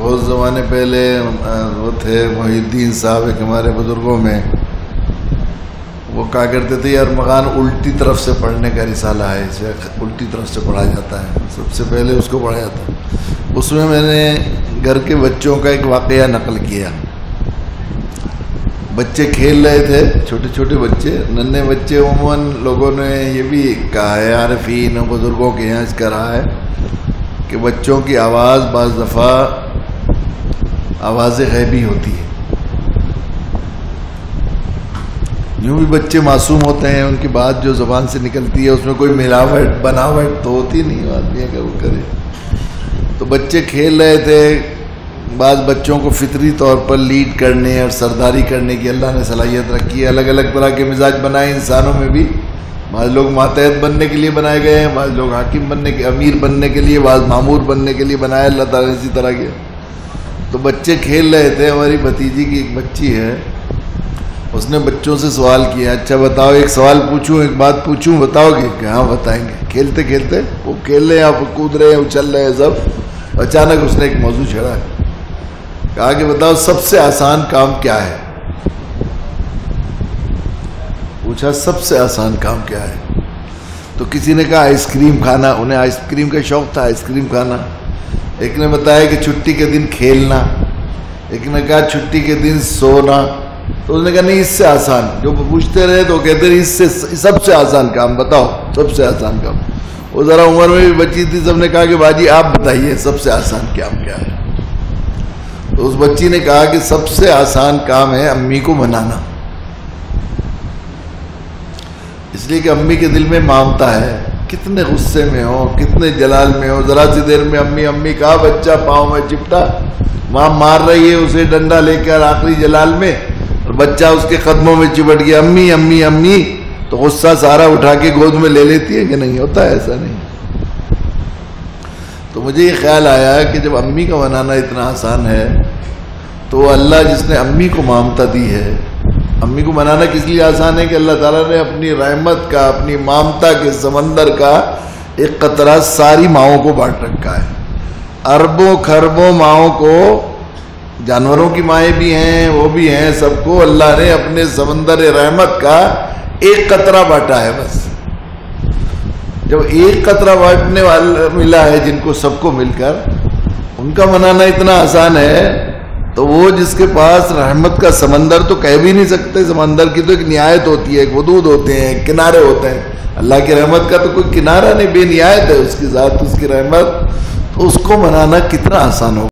بہت زمانے پہلے وہ تھے محی الدین صاحب ایک ہمارے بزرگوں میں۔ وہ کہا کرتے تھے، یار مغان الٹی طرف سے پڑھنے کا رسالہ ہے اسے الٹی طرف سے پڑھا جاتا ہے۔ سب سے پہلے اس کو پڑھا جاتا ہے اس میں میں نے گھر کے بچوں کا ایک واقعہ نقل کیا۔ بچے کھیل رہے تھے، چھوٹے چھوٹے بچے، ننے بچے عموماً لوگوں نے یہ بھی کہا ہے، عارفین بزرگوں کے یہاں اس کا رہا ہے کہ بچوں کی آواز بعض دفعہ آواز غیبی ہوتی ہے یوں بھی بچے معصوم ہوتے ہیں، ان کی بات جو زبان سے نکلتی ہے، اس میں کوئی ملاوٹ، بناوٹ تو ہوتی نہیں آدمی اگر وہ کرے۔ تو بچے کھیل رہے تھے، بعض بچوں کو فطری طور پر لیڈ کرنے اور سرداری کرنے کی اللہ نے صلاحیت رکھی ہے۔ الگ الگ طرح کے مزاج بنائے، انسانوں میں بھی۔ بعض لوگ ماتحت بننے کے لیے بنائے گئے ہیں، بعض لوگ حاکم بننے کے، امیر بننے کے لیے، بعض معمور بننے کے لیے بنائے اللہ تعالیٰ نے اسی طرح کے تو بچے کھیل رہے تھے، ہماری بھتیجی کی ایک بچی ہے۔ اس نے بچوں سے سوال کیا اچھا بتاؤ، ایک سوال پوچھوں، ایک بات پوچھوں، بتاؤ گے؟ کہ ہاں بتائیں گے؟ کھیلتے کھیلتے وہ کھیل رہے ہیں آپ کود رہے ہیں اچل رہے ہیں سب۔ اچانک اس نے ایک موضوع چھڑا ہے کہا کہ بتاؤ، سب سے آسان کام کیا ہے؟ پوچھا، سب سے آسان کام کیا ہے؟ تو کسی نے کہا، آئس کریم کھانا، انہیں آئس کریم کا شوق تھا، آئس کریم کھانا۔ ایک نے بتایا کہ چھٹی کے دن کھیلنا، ایک نے کہا چھٹی کے دن سونا، تو اس نے کہا نہیں، اس سے آسان، جو پوچھتے رہے تو کہتے رہے اس سے سب سے آسان کام، بتاؤ، سب سے آسان کام۔ وہ ذرا عمر میں بھی بچی تھی، سب نے کہا کہ باجی آپ بتائیے سب سے آسان کام کیا ہے۔ تو اس بچی نے کہا کہ سب سے آسان کام ہے امی کو منانا اس لیے کہ امی کے دل میں مامتا ہے۔ کتنے غصے میں ہو کتنے جلال میں ہو ذرا سی دیر میں امی امی کہا بچہ پاؤں میں چپٹا، ماں مار رہی ہے اسے ڈنڈا لے کر آخری جلال میں، اور بچہ اس کے قدموں میں چپٹ گیا، امی امی امی، تو غصہ سارا اٹھا کے گود میں لے لیتی ہے کہ نہیں؟ ہوتا ہے ایسا نہیں۔ تو مجھے یہ خیال آیا کہ جب امی کا منانا اتنا آسان ہے، تو اللہ جس نے امی کو مامتا دی ہے امی کو منانا کس لیے آسان ہے کہ اللہ تعالیٰ نے اپنی رحمت کا، اپنی مامتا کے سمندر کا ایک قطرہ ساری ماؤں کو بانٹ رکھا ہے۔ اربوں خربوں ماؤں کو، جانوروں کی مائیں بھی ہیں، وہ بھی ہیں، سب کو اللہ نے اپنے سمندر رحمت کا ایک قطرہ بانٹا ہے بس۔ جب ایک قطرہ بانٹنے والا ملا ہے جن کو سب کو مل کر، ان کا منانا اتنا آسان ہے تو وہ جس کے پاس رحمت کا سمندر تو کہہ بھی نہیں سکتے، سمندر کی تو ایک نہایت ہوتی ہے، ایک حدود ہوتے ہیں کنارے ہوتے ہیں۔ اللہ کی رحمت کا تو کوئی کنارہ نہیں، بے نہایت ہے، اس کی ذات، اس کی رحمت، تو اس کو منانا کتنا آسان ہو